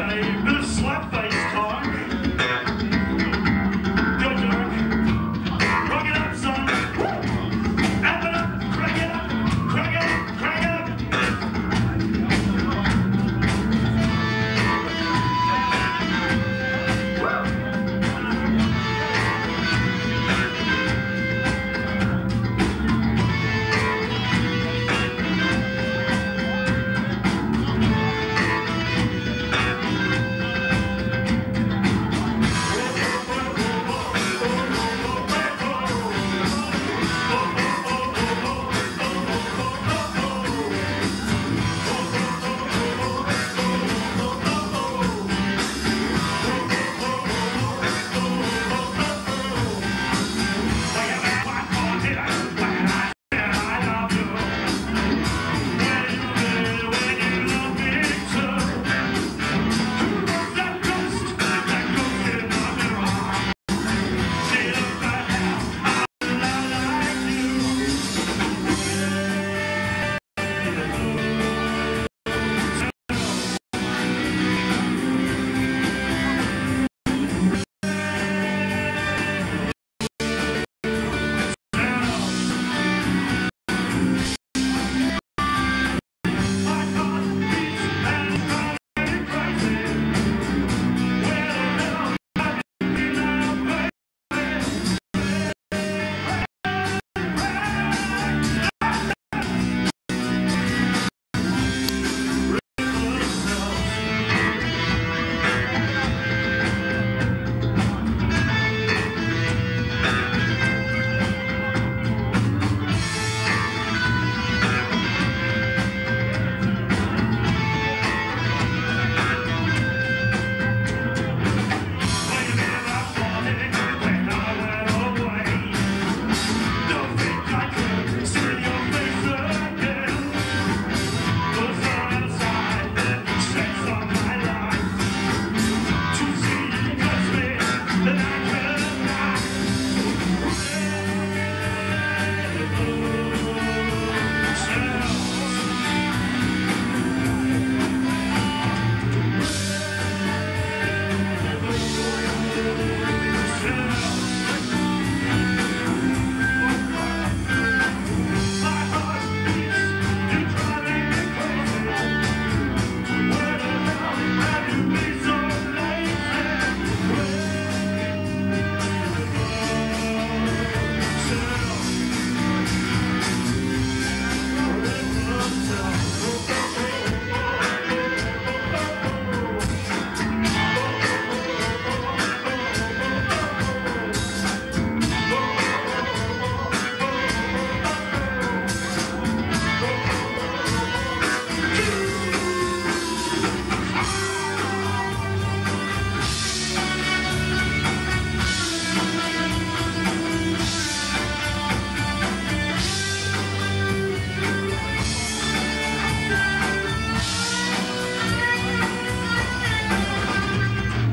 Stanley.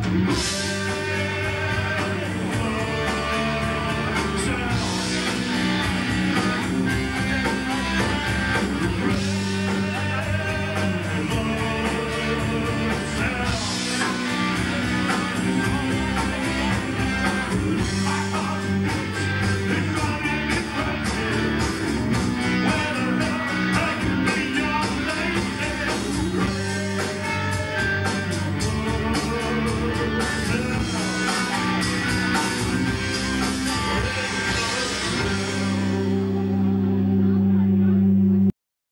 Música